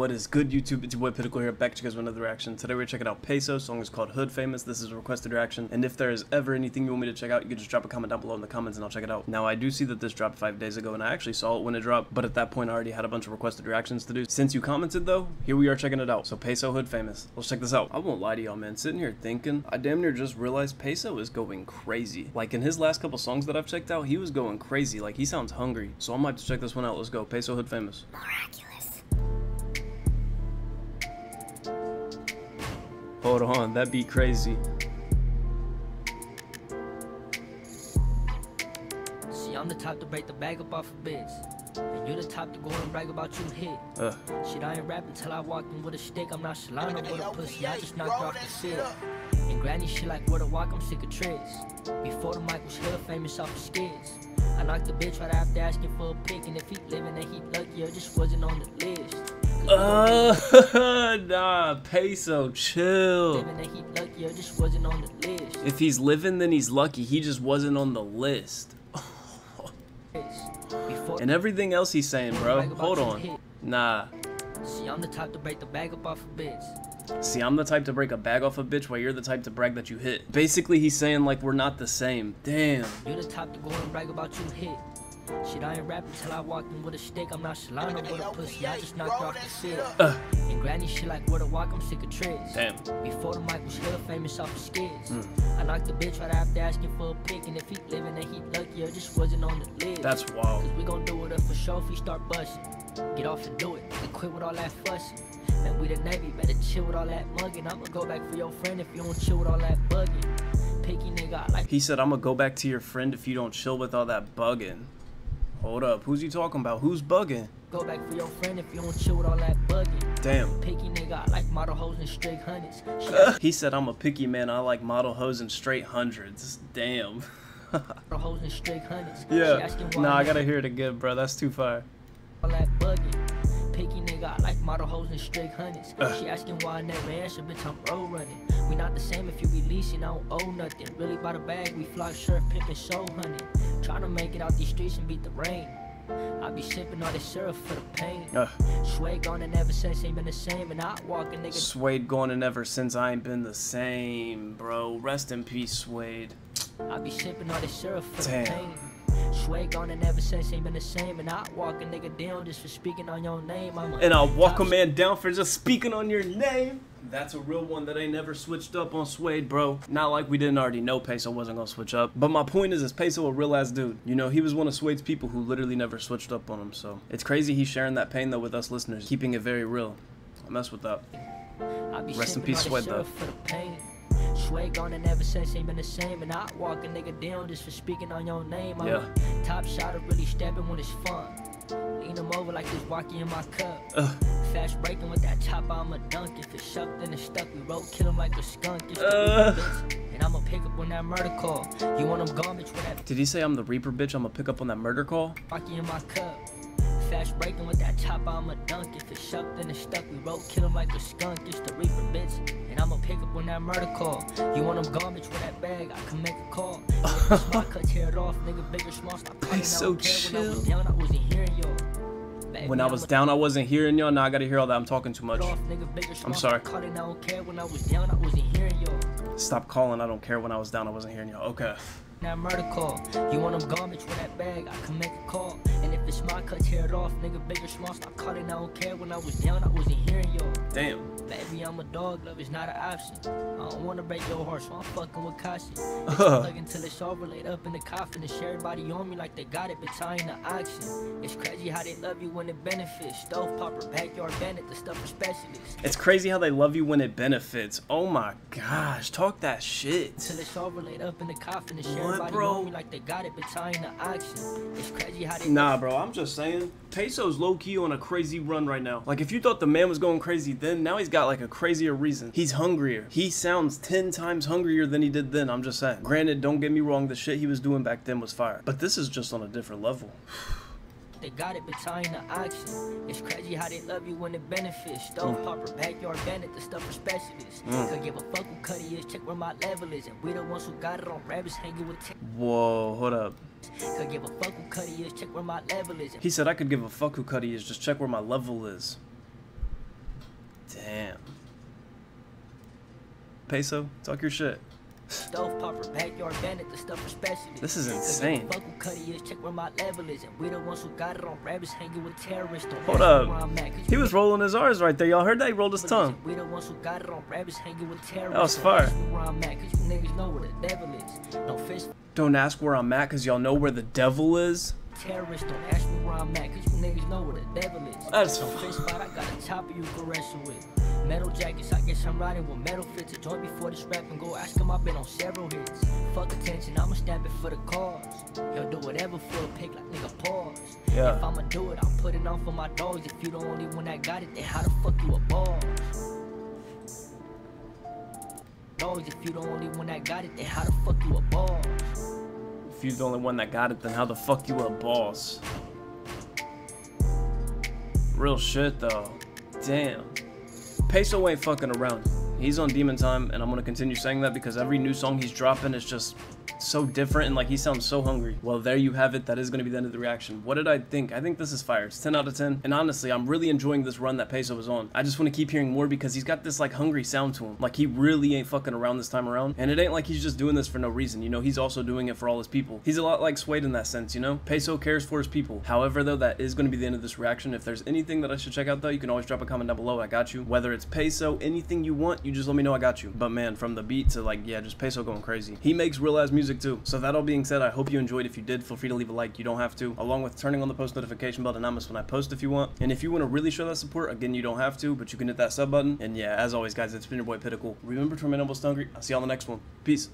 What is good, YouTube? It's your boy Appitical here, back to you guys with another reaction. Today we're checking out Peysoh. Song is called Hood Famous. This is a requested reaction. And if there is ever anything you want me to check out, you can just drop a comment down below in the comments and I'll check it out. Now, I do see that this dropped five days ago and I actually saw it when it dropped, but at that point I already had a bunch of requested reactions to do. Since you commented though, here we are checking it out. So Peysoh Hood Famous. Let's check this out. I won't lie to y'all, man. Sitting here thinking, I damn near just realized Peysoh is going crazy. Like in his last couple songs that I've checked out, he was going crazy. Like he sounds hungry. So I might have to check this one out. Let's go. Peysoh Hood Famous. Miraculous. Hold on, that'd be crazy. See, I'm the type to break the bag up off of bitch. And you the type to go and brag about you hit. Uh, Shit, I ain't rapping till I walk in with a stick. I'm not Shalana with a pussy. I just knocked her off the sit. And granny shit like where to walk, I'm sick of tricks. Before the mic was still famous off the skids. I knocked the bitch right after asking for a pick. And if he living, then he lucky. I just wasn't on the list. Uh, nah, Peysoh, chill. He lucky. I just wasn't on the list. If he's living, then he's lucky. He just wasn't on the list. And everything else he's saying, bro. Hold on. Nah. See, I'm the type to break the bag up off a bitch. See, I'm the type to break a bag off a bitch while you're the type to brag that you hit. Basically, he's saying, like, we're not the same. Damn. You the type to go and brag about you hit. Shit, I ain't rapping till I walk in with a stick. I'm not Shalana with a pussy. I just knocked her off the sit. Uh, And granny shit like where to walk, I'm sick of tricks. damn. Before the mic was still famous off the skids. Mm. I knocked the bitch right after asking for a pick. And if he living, then he lucky. I just wasn't on the list. That's wild. Cause we gon' do it up for sure if we start busting. Get off and do it. And quit with all that fussing. Man, we the Navy, better chill with all that mugging. I'ma go back for your friend if you don't chill with all that bugging. Picky nigga, I like He said, I'm gonna go back to your friend if you don't chill with all that bugging. Hold up. Who's he talking about? Who's bugging? go back for your friend if you don't chill with all that bugging. Damn. Picky nigga, I like model hoes and straight hundreds. Shit, He said, I'm a picky man. I like model hoes and straight hundreds. Damn. model hoes and straight hundreds. Yeah. Nah, I gotta hear it again, bro. That's too far. all that bugging. Model hoes and straight hundreds. Ugh. She asking why I never answer, bitch, I'm road running. We not the same if you be leasing, I don't owe nothing. Really by the bag, we fly surf, pimpin' soul hunting. Trying to make it out these streets and beat the rain. I be sipping all this syrup for the pain. Uh, Swag on and ever since ain't been the same. And I walk a nigga Suede going and ever since I ain't been the same, bro. Rest in peace, Suede. I be sipping all this syrup for Damn. the pain. Swag on and ever since ain't been the same. And I walk a nigga down just for speaking on your name. I'm a And I'll walk a man down for just speaking on your name. That's a real one that ain't never switched up on Suede, bro. Not like we didn't already know Peysoh wasn't gonna switch up. But my point is, is Peysoh a real ass dude? You know, he was one of Suede's people who literally never switched up on him. So it's crazy he's sharing that pain though with us listeners, keeping it very real. I mess with that. Rest in sipping peace, all this Suede, though. Syrup for the pain. Swag on and ever since ain't been the same. And I walk a nigga down just for speaking on your name. I'm Yeah. a top shot of really stepping when it's fun. Lean him over like this walkie in my cup. Ugh. Fast breaking with that chop, I'ma dunk. If it's shucked, then it's stuck. We roll, kill him like a skunk. It's Uh. And I'ma pick up on that murder call. You want them garbage with that Did he say I'm the Reaper bitch? I'm gonna pick up on that murder call? Rocky in my cup. Fast breaking with that chop, I'ma dunk. If it's shucked, then it's stuck. We roll, kill him like a skunk. It's the Reaper, bitch. And I'ma pick up on that murder call. You want them garbage with that bag? I can make a call. Small, cut, it off. Nigga, big or small, stop. I so don't. When I was chill. down, I wasn't hearing y'all. Baby, When I was down, I wasn't hearing y'all. Now I gotta hear all that. I'm talking too much. cut off, nigga, big or small, sorry. stop calling. I don't care. When I was down, I wasn't hearing y'all. Stop calling. I don't care. When I was down, I wasn't hearing y'all. Okay. That murder call. You want them garbage with that bag? I can make a call. And if it's my cut, tear it off. Nigga, big or small, stop calling. I don't care. When I was down, I wasn't hearing y'all. Damn. Baby, I'm a dog, love is not an option. I don't wanna break your heart, so I'm fucking with caution. Plug until it's over, laid up in the coffin, and share everybody on me like they got it, but I ain't an auction. It's crazy how they love you when it benefits. Stove popper, backyard bandit, the stuff for specialists. It's crazy how they love you when it benefits. Oh my gosh, talk that shit. Till it's over, laid up in the coffin, and share Bro? like they got it, but I ain't an auction. It's crazy how they Nah, bro, I'm just saying. Peysoh's low key on a crazy run right now. Like, if you thought the man was going crazy then, now he's got like a crazier reason. He's hungrier. He sounds 10 times hungrier than he did then. I'm just saying. Granted, don't get me wrong, the shit he was doing back then was fire. But this is just on a different level. They got it, but ain't an auction. It's crazy how they love you when it benefits. Stove popper, backyard bandit, the stuff for specialists. Mm. Could give a fuck who Cuddy is, check where my level is. And we the ones who got it on rabbits hanging with Whoa, hold up. Could give a fuck who Cuddy is, check where my level is. He said I could give a fuck who Cuddy is, just check where my level is. Damn. Peysoh, talk your shit. Stove popper, backyard bandit, the stuff for. This is insane. Fuck who Cuddy is, check where my level is. And we the ones who got it on rabbits hanging with terrorists. Hold up. I'm at, 'cause He you was rolling his R's right there. Y'all heard that? He rolled his tongue. We the ones who got it on rabbits hanging with terrorists. was Don't fire. ask where I'm at, 'cause you niggas know where the devil is. No fish Don't ask where I'm at because y'all know where the devil is. terrorists. Don't ask me where I'm at, 'cause you niggas know where the devil is. That's no f- fish I got a chopper you can wrestle with. Metal jackets, I guess I'm riding with metal fits. A joint before this rap and go ask him, I've been on several hits. Fuck attention, I'ma stamp it for the cause. He'll do whatever for a pick, like nigga pause. Yeah. If I'ma do it, I'll put it on for my dogs. If you the only one that got it, then how the fuck you a boss? Dogs, if you the only one that got it, then how the fuck you a boss? If you're the only one that got it, then how the fuck you a boss? Real shit though. Damn. Peysoh ain't fucking around. He's on Demon Time, and I'm gonna continue saying that because every new song he's dropping is just so different and like he sounds so hungry. Well, there you have it. That is gonna be the end of the reaction. What did I think? I think this is fire. It's 10 out of 10. And honestly, I'm really enjoying this run that Peysoh was on. I just want to keep hearing more because he's got this like hungry sound to him. Like he really ain't fucking around this time around. And it ain't like he's just doing this for no reason. You know, he's also doing it for all his people. He's a lot like Suede in that sense, you know? Peysoh cares for his people. However, though, that is going to be the end of this reaction. If there's anything that I should check out, though, you can always drop a comment down below. I got you. Whether it's Peysoh, anything you want, you just let me know I got you. But man, from the beat to like, yeah, just Peysoh going crazy. He makes real ass music too. So that all being said, I hope you enjoyed. If you did, feel free to leave a like. You don't have to. Along with turning on the post notification bell to not miss when I post if you want. And if you want to really show that support, again, you don't have to, but you can hit that sub button. And yeah, as always, guys, it's been your boy Appitical. Remember to remain almost hungry. I'll see you on the next one. Peace.